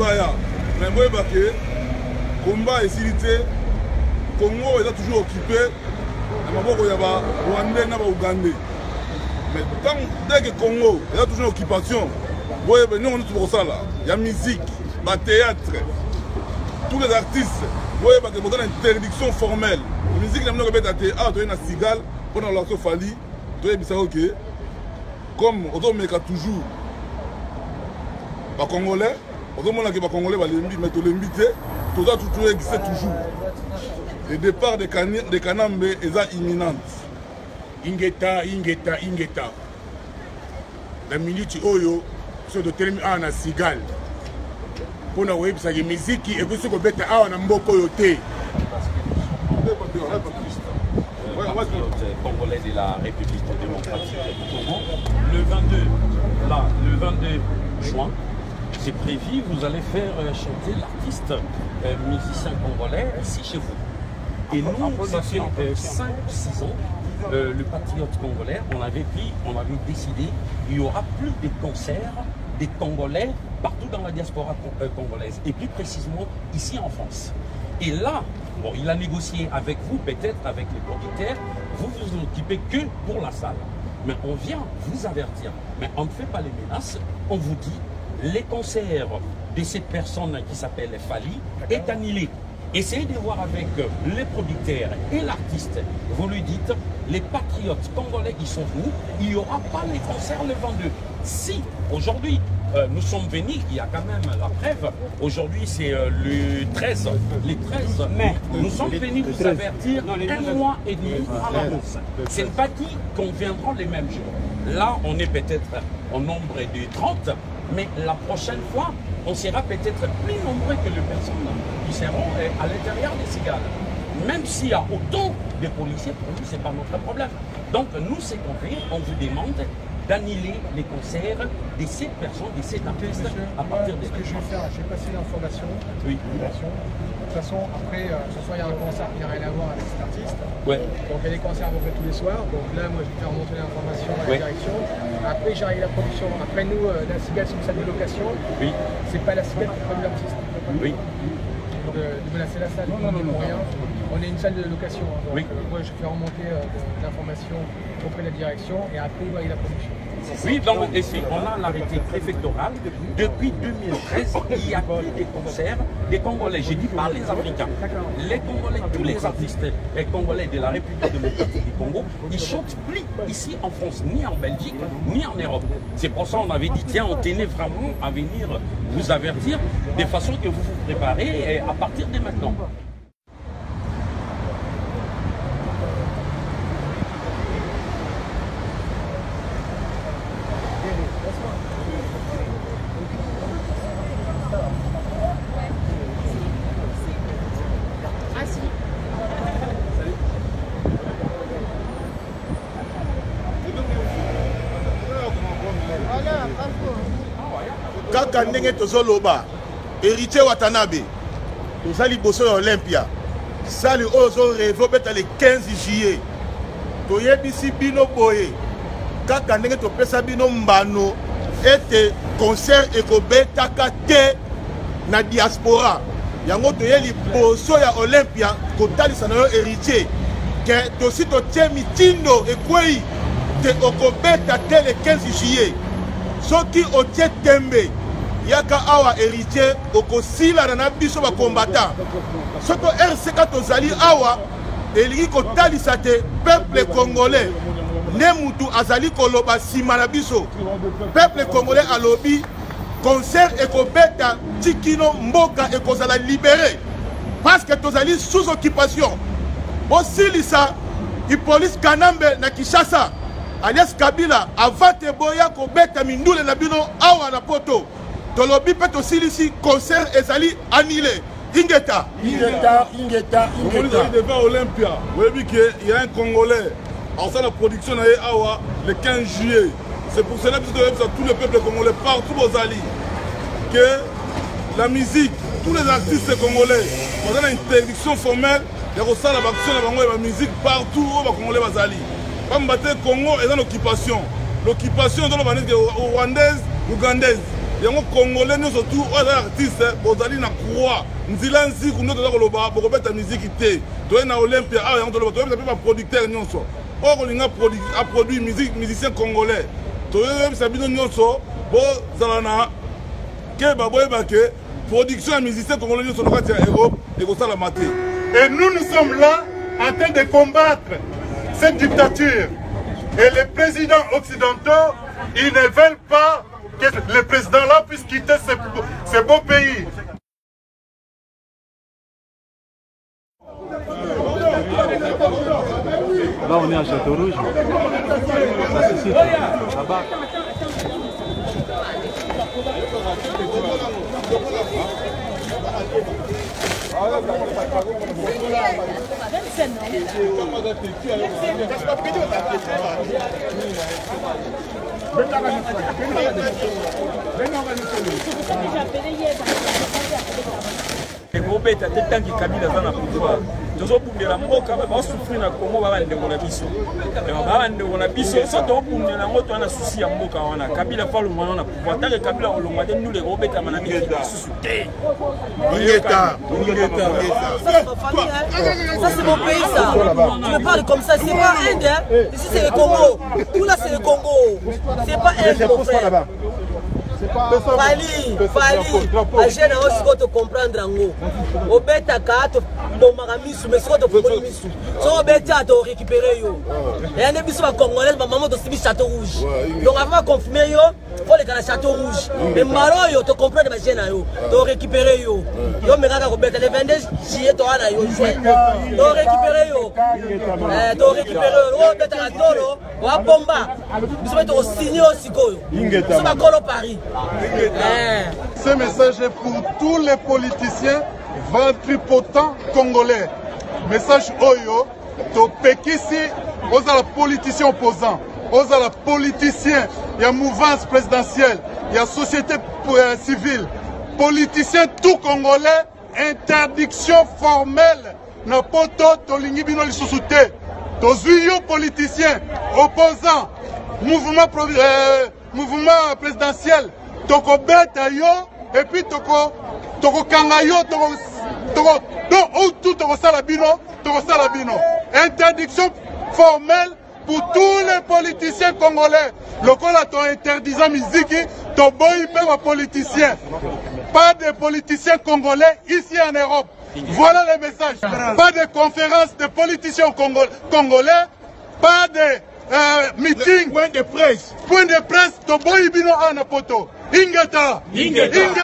libaya me boyeba ke komba esili te congo eza toujours occupé na maboko ya barwandais na baugandais mais ntango deke congo eza toujours occupation boyeba ndenge nini tokosala ya musique batéâtre tous les artistes boyeba ke boza na interdiction formelle musique na bino kobeta te awa toye na sigal mpo na lolakso fali toyebisaka ke comme ozomeka toujours bacongolais ozomonaki bacongolais balembi mais tolembi te. Toza toexiste toujours. Le départ de, Kan de kanambe eza imminente. Ingeta ingeta ingeta. Na miniti oyo so totelemi awa na sigal. Mpona koyebisaka miziki ekoki kobeta awa na mboka oyo te. Congolais de la République démocratique. Du Congo. Le 22, là, le 22 juin, c'est prévu, vous allez faire euh, chanter l'artiste euh, musicien congolais ici chez vous. Et nous, ça fait euh, 5 ou 6 ans, euh, le patriote congolais, on avait pris, on avait décidé, il y aura plus de concerts des Congolais partout dans la diaspora con- congolaise, et plus précisément ici en France. Et là, bon, il a négocié avec vous, peut-être avec les producteurs, vous vous occupez que pour la salle. Mais on vient vous avertir, mais on ne fait pas les menaces, on vous dit, les concerts de cette personne qui s'appelle Fali est annulé. Essayez de voir avec les producteurs et l'artiste. Vous lui dites, les patriotes congolais qui sont vous, il n'y aura pas les concerts le 22. Si, aujourd'hui, euh, nous sommes venus, il y a quand même la preuve. Aujourd'hui, c'est euh, le 13, les 13 mai. Nous sommes venus vous avertir un mois et demi à l'avance. Ce n'est pas dit qu'on viendra les mêmes jours. Là, on est peut-être en nombre de 30, mais la prochaine fois, on sera peut-être plus nombreux que les personnes qui seront euh, à l'intérieur des cigales. Même s'il y a autant de policiers, pour nous, ce n'est pas notre problème. Donc, nous, c'est fait, on vous demande d'annuler les concerts de ces personnes, de ces artistes, à partir de Ce que je vais faire, je vais passer l'information. Oui. De toute façon, après, euh, ce soir, il y a un concert qui n'a rien à voir avec cet artiste. Ouais. Donc, il y a des concerts à peu près tous les soirs. Donc là, moi, je vais faire remonter l'information à la Ouais. direction. Après, j'arrive à la production. Après, nous, euh, la cigale, c'est une salle de location. Oui, C'est pas la cigale qui produit l'artiste. oui. Euh, de menacer la salle, non, non, non, rien. On est une salle de location. hein. Donc, Oui. euh, moi, je fais remonter euh, de- l'information auprès de la direction et après, il va y la production. Oui, donc ici, on a l'arrêté préfectoral. Depuis 2013, il n'y a plus de concerts des Congolais. Je dis pas les Africains. Les Congolais, tous les artistes les Congolais de la République démocratique du Congo, ils chantent plus ici en France, ni en Belgique, ni en Europe. C'est pour ça qu'on avait dit, tiens, on tenait vraiment à venir vous avertir de façon que vous vous préparez et à partir de maintenant. Kaka ndenge tozoloba héritier watanabe toza liboso ya olympia. Sali oyo ozoreve obeta le 15 juillet. Toyebisi bino boye kaka ndenge topesa bino mbano ete concert ekobetaka te na diaspora. Yango toye liboso ya olympia kotalisa na yo héritier ke tosi totie mitindo ekwei te okobeta te le 15 juillet. Soki otie tembe yaka awa héritier okosilana na biso bakombata soki rck tozali awa elingi kotalisa te peuple congolais. Nde mutu azali koloba nsima na biso. Peuple congolais alobi concert ekobeta tikino mboka ekozala libere parce que tozali sous occupation. Bosilisa hippolyse kanambe na kinshasa alias kabila avant te boya kobeta mindule na bino awa na poto tolobi mpe tosilisi concert ezali annulé. Ingeta. Ingeta ingeta omoni ingeta. ezali devant olympia oyebi ke ya un congolais. Akosala production na ye awa le 15 juillet. C'est pour cela biso toyebisa tous les peuples congolais partout bozali que la musique tous les artistes congolais baza na interdiction formelle ya kosala baaction na bango ya bamusike partout oyo bacongolais bazali pamba te congo eza na occupation l'occupation ezoloba neti rwandaise ougandaise yango congolais nyonso tu oyo azali artiste bozali na croix. Nzela nziku nde toza koloba bokobeta miziki te. Toye na olympia awa yango toloba toyebisa mpe baproducteur nyonso. Oyo kolinga aproduit musicien congolais. Toyebisa bino nyonso bozala na keba boyeba ke production ya musicien congolais nyonso na kati ya europe ekosalama te Et nous, nous sommes là en train de combattre cette dictature. Et les présidents occidentaux, ils ne veulent pas que le président-là puisse quitter ce, ce beau pays. Là, on est à Château Rouge. Là-bas. Ekobeta te ntangi kabila aza na pouvoir tozobundela mboka baosouffrir na kongo baa bandeko na biso baa bandeko na biso so tokobundela yango toza na susi ya mboka wana kabila fa olongwana na pouvoir ntange kabila olongwa te ndule ekobetama na mikili lisusu te Ingeta. Ça c'est mon pays ça. Tu me parles comme ça, c'est pas Inde. Hein. Ici c'est le Congo. Tout là c'est le Congo. C'est pas Inde mon frère. Fali fali agene yango sikoyo tocomprendre yango. Obetaka tobomaka misu mais sikoyo tofungoli misu. Soki obeti a torécupere yo. Eya nde biso bacongolais bamama tosimbi chateau rouge. Donc avant baconfirme yo foleka na chateau rouge. Mais mbala oyo tocomprendre bagene na yo. Torécupere yo. Yo mekaka kobeta le 22 juillet toa na yo torécupere yo. torécupere yo. Obetaka tolo oabomba biso mpe tokosigne yo. Sikoyo biso bakolo paris Ce message est pour tous les politiciens ventripotents congolais. Message Oyo, Topekisi, aux la politicien opposant, aux la politicien, il y a mouvance présidentielle, il y a société civile, politiciens tout congolais, interdiction formelle, na poto tolingi bino lisusu te. Tozwi yo politicien, opposant, mouvement, euh, mouvement présidentiel, tokobeta yo epuis tokokanga yo outu tokosala bino tokosala bino. Interdiction formelle pour tous les politiciens congolais lokola tointerdisa miziki toboyi mpe bapoliticien pas de politiciens congolais ici en europe. Voilà le message pas de conférence de politiciens congolais. Pas de euh, meeting. Point de presse. Point de presse toboyi bino awa na poto ingeta. Ingeta